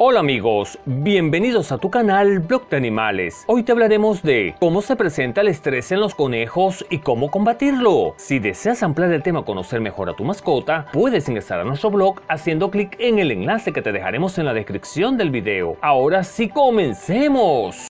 Hola amigos, bienvenidos a tu canal Blog de Animales. Hoy te hablaremos de cómo se presenta el estrés en los conejos y cómo combatirlo. Si deseas ampliar el tema conocer mejor a tu mascota, puedes ingresar a nuestro blog haciendo clic en el enlace que te dejaremos en la descripción del video. Ahora sí comencemos.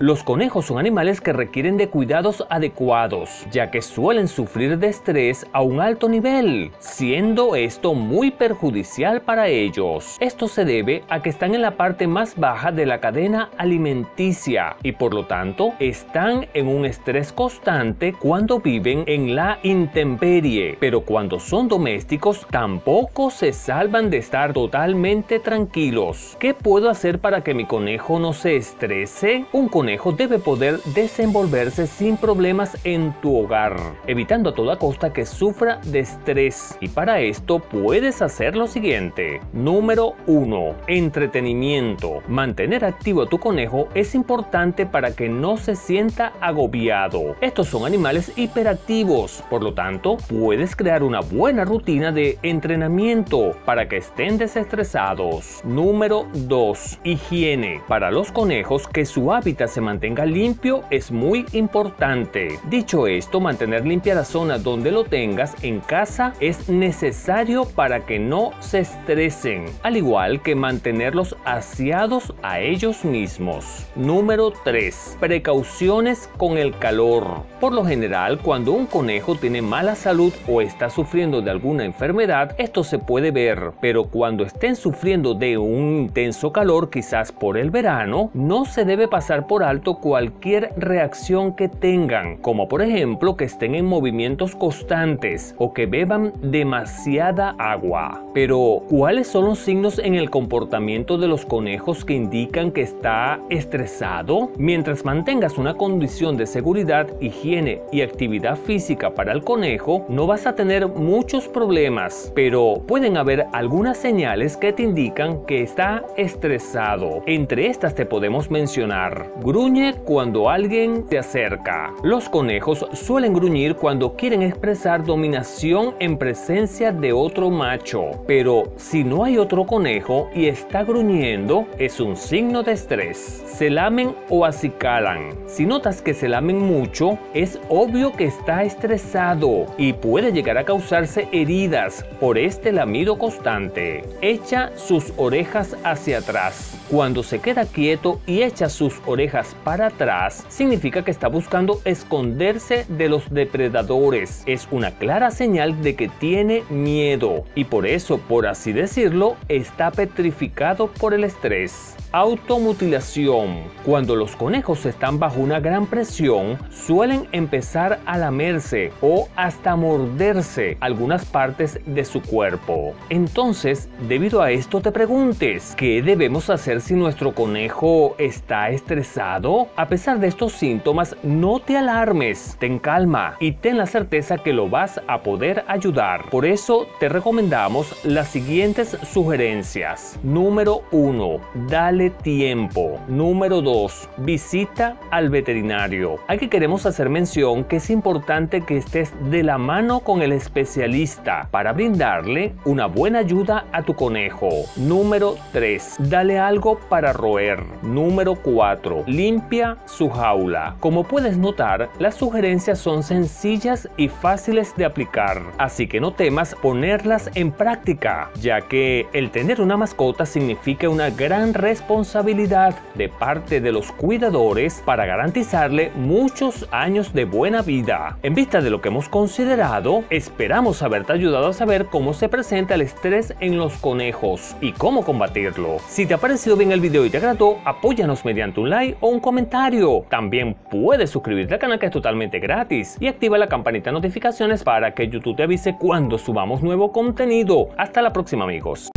Los conejos son animales que requieren de cuidados adecuados, ya que suelen sufrir de estrés a un alto nivel, siendo esto muy perjudicial para ellos. Esto se debe a que están en la parte más baja de la cadena alimenticia y por lo tanto están en un estrés constante cuando viven en la intemperie, pero cuando son domésticos tampoco se salvan de estar totalmente tranquilos. ¿Qué puedo hacer para que mi conejo no se estrese? Un debe poder desenvolverse sin problemas en tu hogar, evitando a toda costa que sufra de estrés. Y para esto puedes hacer lo siguiente. Número 1. Entretenimiento. Mantener activo a tu conejo es importante para que no se sienta agobiado. Estos son animales hiperactivos, por lo tanto, puedes crear una buena rutina de entrenamiento para que estén desestresados. Número 2. Higiene. Para los conejos que su hábitat se mantenga limpio es muy importante. Dicho esto, mantener limpia la zona donde lo tengas en casa es necesario para que no se estresen, al igual que mantenerlos aseados a ellos mismos. Número 3. Precauciones con el calor. Por lo general, cuando un conejo tiene mala salud o está sufriendo de alguna enfermedad, esto se puede ver, pero cuando estén sufriendo de un intenso calor, quizás por el verano, no se debe pasar por alto cualquier reacción que tengan, como por ejemplo que estén en movimientos constantes o que beban demasiada agua. Pero, ¿cuáles son los signos en el comportamiento de los conejos que indican que está estresado? Mientras mantengas una condición de seguridad, higiene y actividad física para el conejo, no vas a tener muchos problemas, pero pueden haber algunas señales que te indican que está estresado. Entre estas te podemos mencionar Gruñe cuando alguien se acerca. Los conejos suelen gruñir cuando quieren expresar dominación en presencia de otro macho, pero si no hay otro conejo y está gruñendo, es un signo de estrés. Se lamen o acicalan. Si notas que se lamen mucho, es obvio que está estresado y puede llegar a causarse heridas por este lamido constante. Echa sus orejas hacia atrás. Cuando se queda quieto y echa sus orejas para atrás significa que está buscando esconderse de los depredadores. Es una clara señal de que tiene miedo y por eso, por así decirlo, está petrificado por el estrés. Automutilación. Cuando los conejos están bajo una gran presión, suelen empezar a lamerse o hasta morderse algunas partes de su cuerpo. Entonces, debido a esto te preguntes, ¿qué debemos hacer si nuestro conejo está estresado? A pesar de estos síntomas, no te alarmes, ten calma y ten la certeza que lo vas a poder ayudar. Por eso te recomendamos las siguientes sugerencias. Número 1. Tiempo. Número 2. Visita al veterinario. Aquí queremos hacer mención que es importante que estés de la mano con el especialista para brindarle una buena ayuda a tu conejo. Número 3. Dale algo para roer. Número 4. Limpia su jaula. Como puedes notar, las sugerencias son sencillas y fáciles de aplicar, así que no temas ponerlas en práctica, ya que el tener una mascota significa una gran responsabilidad responsabilidad de parte de los cuidadores para garantizarle muchos años de buena vida. En vista de lo que hemos considerado, esperamos haberte ayudado a saber cómo se presenta el estrés en los conejos y cómo combatirlo. Si te ha parecido bien el video y te agradó, apóyanos mediante un like o un comentario. También puedes suscribirte al canal que es totalmente gratis y activa la campanita de notificaciones para que YouTube te avise cuando subamos nuevo contenido. Hasta la próxima amigos.